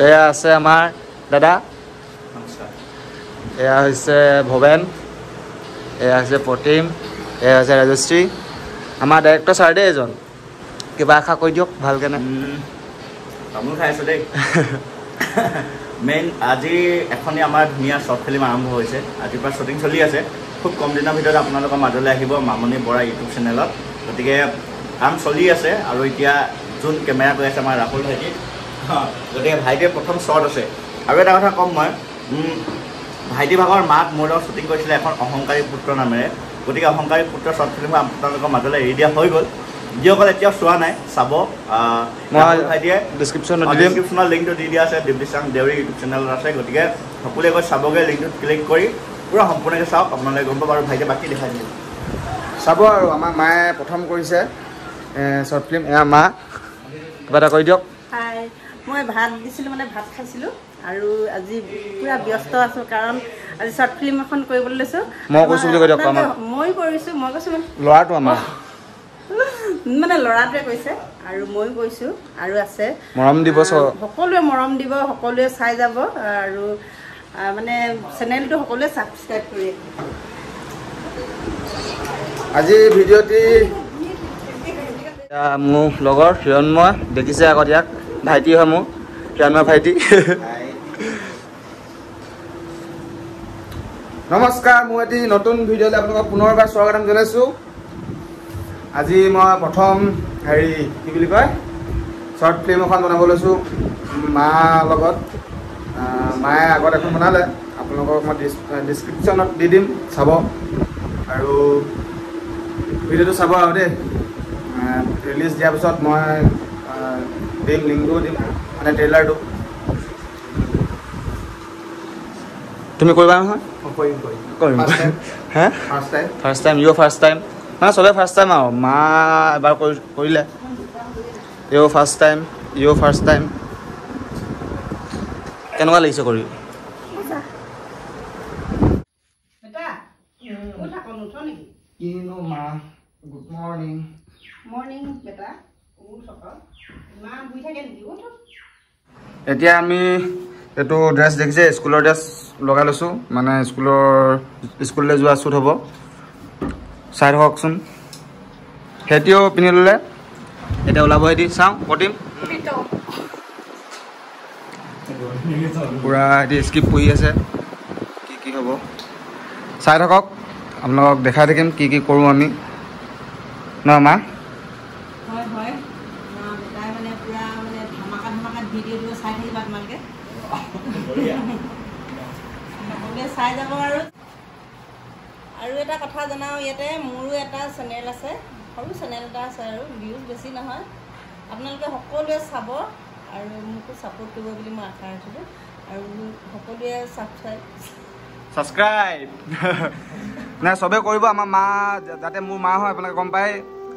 এয়া আছে আমাৰ দাদা। নমস্কাৰ। এয়া হৈছে ভৱেন। এয়া হৈছে প্ৰতিম। এয়া হৈছে ৰাজশ্ৰী। আমাৰ ডাইৰেক্টৰ ছাৰ দেই এজন। কিবা আশা কৰি দিয়ক ভালকৈ নে? তামোল খাই আছোঁ দেই। মেইন আজি এখনি আমাৰ ধুনীয়া শ্বৰ্ট ফিল্ম আৰম্ভ হৈছে। আজিৰ পৰা শ্বুটিং চলি আছে। খুব কম দিনৰ ভিতৰত আপোনালোকৰ মাজলৈ আহিব মামনি বৰা ইউটিউব চেনেলত গতিকে কাম চলি আছে আৰু এতিয়া যোন কেমেৰা কৰি আছে আমাৰ ৰাহুল ভাইটি গতিকে ভাইটিৰ প্ৰথম শ্বৰ্ট আছে। আৰু এটা কথা ক'ম মই ভাইটি ভাগৰ মাক মোৰ লগত শ্বুটিং কৰিছিলে এখন অহংকাৰী পুত্ৰ নামেৰে। গতিকে অহংকাৰী পুত্ৰ শ্বৰ্ট ফিল্ম আপোনালোকৰ মাজলৈ এৰি দিয়া হৈ গ'ল। যিসকল এতিয়াও চোৱা নাই চাব। ভাইটিয়ে দিম। ডিছক্ৰিপশ্যনৰ লিংকটো দি দিয়া আছে দেৱীচাং দেউৰী ইউটিউব চেনেলত আছে। গতিকে সকলোৱে গৈ চাবগৈ লিংকটোত ক্লিক কৰি পূৰা সম্পূৰ্ণকৈ চাওক আপোনালোকে গম পাব আৰু ভাইটিয়ে বাকী দেখাই দিব চাব আৰু আমাৰ মায়ে প্ৰথম কৰিছে শ্বৰ্ট ফিল্ম এয়া মা। কিবা এটা কৰি দিয়ক। হাই মই ভাত দিছিলোঁ মানে ভাত খাইছিলোঁ আৰু আজি পূৰা ব্যস্ত আছোঁ কাৰণ আজি শ্বৰ্ট ফিল্ম এখন কৰিবলৈ লৈছোঁ। মই কৈছোঁ বুলি কৈ দিয়ক, আমাৰ। মই কৰিছোঁ মই কৈছোঁ মানে ল'ৰাটো আমাৰ। মানে ল'ৰাটোৱে কৈছে আৰু ময়ো কৈছোঁ আৰু আছে। মৰম দিব সকলোৱে মৰম দিব সকলোৱে চাই যাব আৰু মানে চেনেলটো সকলোৱে ছাবস্ক্ৰাইব কৰি আজি ভিডিঅ'টি মোৰ লগৰ হিৰণময় দেখিছে আগত ইয়াক। ভাইটি হয় মোৰ হিৰণময় ভাইটি। নমস্কাৰ মোৰ এটি নতুন ভিডিঅ'লৈ আপোনালোকক পুনৰবাৰ স্বাগতম জনাইছোঁ। আজি মই প্ৰথম হেৰি কি বুলি কয় শ্বৰ্ট ফিল্ম এখন বনাব লৈছোঁ। মাৰ লগত মায়ে আগত এখন বনালে। আপোনালোকক মই ডিছক্ৰিপশ্যনত দি দিম চাব। আৰু ভিডিঅ'টো চাব আৰু দেই। ৰিলিজ দিয়াৰ পিছত মই লিংকটো দিম মানে ট্ৰেইলাৰটো তুমি কৰিবা নহয় কৰিম কৰিম কৰিম First time. হে first time first time you first time মানে চবে ফাৰ্ষ্ট টাইম আৰু মা এবাৰ কৰি কৰিলে you first time you first time কেনেকুৱা লাগিছে কৰি গুড মৰ্ণিং মৰ্ণিং বেটা এতিয়া আমি এইটো ড্ৰেছ দেখিছে স্কুলৰ ড্ৰেছ লগাই লৈছোঁ মানে স্কুলৰ স্কুললৈ যোৱা শ্বুট হ'ব। চাই থাককচোন। সিহঁতিও পিন্ধি ল'লে। এতিয়া ওলাব সিহঁতি চাওঁ প্ৰতিম পূৰা সিহঁতি স্কিপ কৰি আছে। কি কি হ'ব? চাই থাকক। আপোনালোকক দেখাই থাকিম কি কি কৰোঁ আমি। ন মা হয় হয় মা বেটাই মানে পূৰা মানে ধামাকা ধামাকাত ভিডিঅ'টো চাই থাকিবা তোমালোকে। সকলোৱে চাই যাব আৰু। আৰু এটা কথা জনাওঁ ইয়াতে মোৰো এটা চেনেল আছে। সৰু চেনেল এটা আছে আৰু ভিউজ বেছি নহয়। আপোনালোকে সকলোৱে চাব আৰু মোকো ছাপোৰ্ট কৰিব বুলি মই আশা ৰাখিছোঁ। আৰু সকলোৱে ছাবস্ক্ৰাইব ছাবস্ক্ৰাইব নাই চবেই কৰিব আমাৰ মা যাতে মোৰ মা হয় আপোনালোকে গম পায়।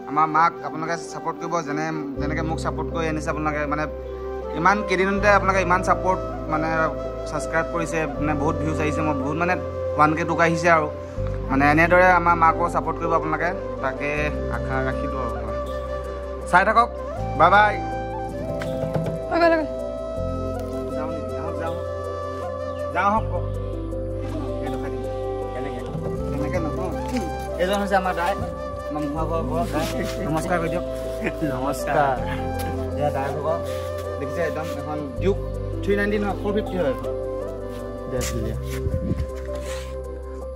আমাৰ মাক আপোনালোকে ছাপোৰ্ট কৰিব যেনে যেনেকৈ মোক ছাপোৰ্ট কৰি আনিছে আপোনালোকে মানে ইমান কেইদিনতে আপোনালোকে ইমান ছাপোৰ্ট মানে ছাবস্ক্ৰাইব কৰিছে মানে বহুত ভিউজ আহিছে মই বহুত মানে ওৱান কে টকা আহিছে আৰু। মানে এনেদৰে আমাৰ মাকো ছাপোৰ্ট কৰিব আপোনালোকে। তাকে আশা ৰাখিলোঁ আৰু মই চাই থাকক। বাই বাই যাওঁ হওক। কেনেকৈ? হৈছে আমাৰ দাই। আমাৰ ঘৰৰ ঘৰৰ নমস্কাৰ কৰি দিয়ক নমস্কাৰ দাই দেখিছে একদম এখন ডিউক থ্ৰী নাইণ্টি নহয় ফ'ৰ ফিফটি হয়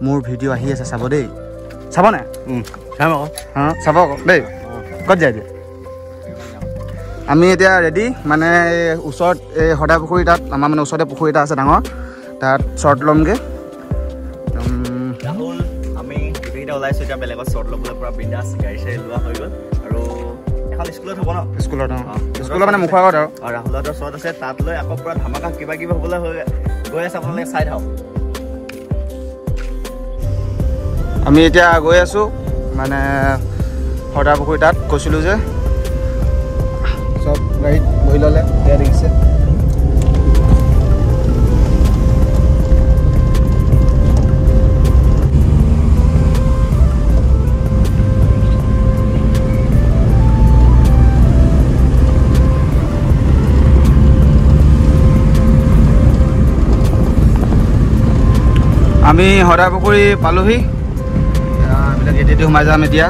মোৰ ভিডিঅ' আহি আছে চাব দেই চাব নাই চাম আকৌ অঁ চাব আকৌ দেই ক'ত যায় এতিয়া আমি এতিয়া ৰেডি মানে এই ওচৰত এই সদায় পুখুৰী তাত আমাৰ মানে ওচৰতে পুখুৰী এটা আছে ডাঙৰ তাত শ্বৰ্ট ল'মগৈ ৰাহুল আমি গোটেইকেইটা ওলাইছোঁ এতিয়া বেলেগত শ্বৰ্ট ল'বলৈ পৰা বিন্দাছ গাড়ী চাড়ী লোৱা হৈ গ'ল আৰু এখন স্কুলত হ'ব ন? স্কুলত অঁ। স্কুলৰ মানে মুখৰ আগত আৰু। ৰাহুলহঁতৰ শ্বট আছে তাত লৈ আকৌ পূৰা ধামাকা কিবা কিবি হ'বলৈ হৈ গৈ আছে আপোনালোকে চাই থাকক। আমি এতিয়া গৈ আছোঁ মানে সদা পুখুৰী তাত কৈছিলোঁ যে। চব গাড়ীত বহি ল'লে এয়া দেখিছে। আমি সদায় পুখুৰী পালোহি। এইবিলাক এতিয়াদি সোমাই যাম এতিয়া।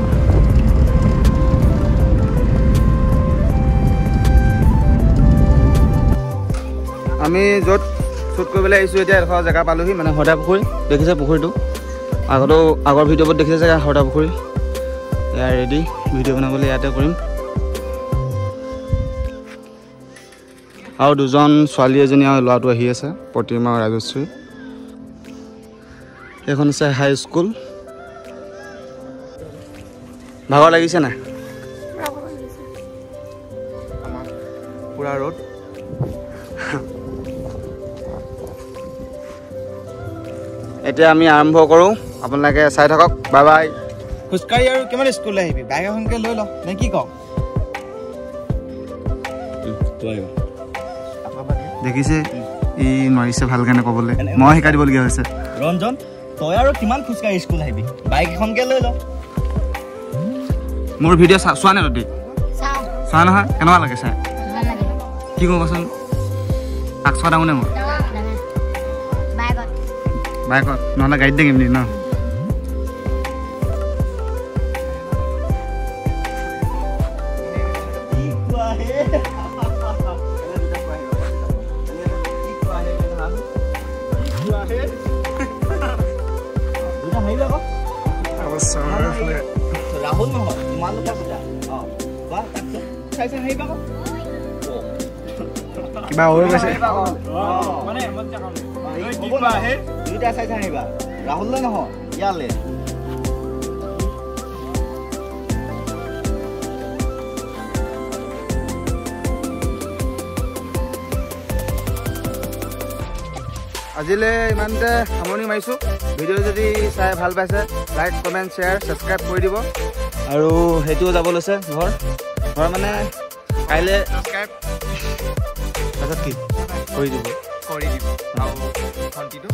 আমি য'ত শ্বুট কৰিবলৈ আহিছোঁ এতিয়া এডোখৰ জেগা পালোহি মানে সদায় পুখুৰী দেখিছে পুখুৰীটো। আগতো আগৰ ভিডিঅ'বোৰত দেখিছে জেগা সদায় পুখুৰী। এয়া ৰেডি ভিডিঅ' বনাবলৈ ইয়াতে কৰিম। আৰু দুজন ছোৱালী এজনী আৰু ল'ৰাটো আহি আছে প্ৰতিমা আৰু ৰাজশ্ৰী এইখন হৈছে হাইস্কুল ভাগৰ লাগিছে নাই? পূৰা ৰ'দ এতিয়া আমি আৰম্ভ কৰোঁ। আপোনালোকে চাই থাকক। বাই বাই খোজকাঢ়ি আৰু কিমান স্কুললৈ আহিবি? বাইক এখনকে লৈ ল। নে কি কওঁ? দেখিছে ই নোৱাৰিছে ভালকেনে ক'বলৈ। মই শিকাই দিবলগীয়া হৈছে। ৰঞ্জন? তই আৰু কিমান খোজকাঢ়ি স্কুল আহিবি? বাইক এখনকে লৈ ল। মোৰ ভিডিঅ' চা চোৱা নে তহঁতি? চোৱা নহয় কেনেকুৱা লাগে চাই? কি কওঁ কচোন? তাক চোৱা ডাঙৰ নে মই দাদা বাইকত। বাইকত নহ'লে গাড়ীত দেখিম নেকি ন? কিবা হৈ গৈছে দুইটা চাই চাই আহিবা ৰাহুললৈ নহয় ইয়ালৈ আজিলৈ ইমানতে সামৰণি মাৰিছোঁ ভিডিঅ' যদি চাই ভাল পাইছে লাইক কমেণ্ট শ্বেয়াৰ ছাবস্ক্ৰাইব কৰি দিব। আৰু সেইটোও যাব লৈছে ঘৰ। ঘৰ মানে কাইলৈ তাৰপিছত কি? কৰি দিব। কৰি দিব। আৰু ঘণ্টিটো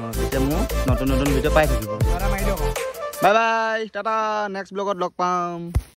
অঁ তেতিয়া মোৰ নতুন নতুন ভিডিঅ' পাই থাকিব। বাই বাই টাটা নেক্সট ব্লগত লগ পাম।